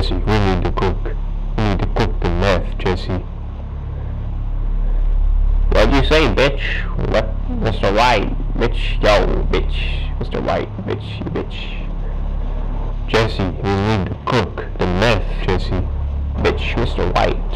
Jesse. We need to cook. We need to cook the meth, Jesse. What'd you say, bitch? What? Mr. White, bitch. Yo, bitch. Mr. White, bitch. You bitch. Jesse, we need to cook the meth, Jesse. Bitch, Mr. White.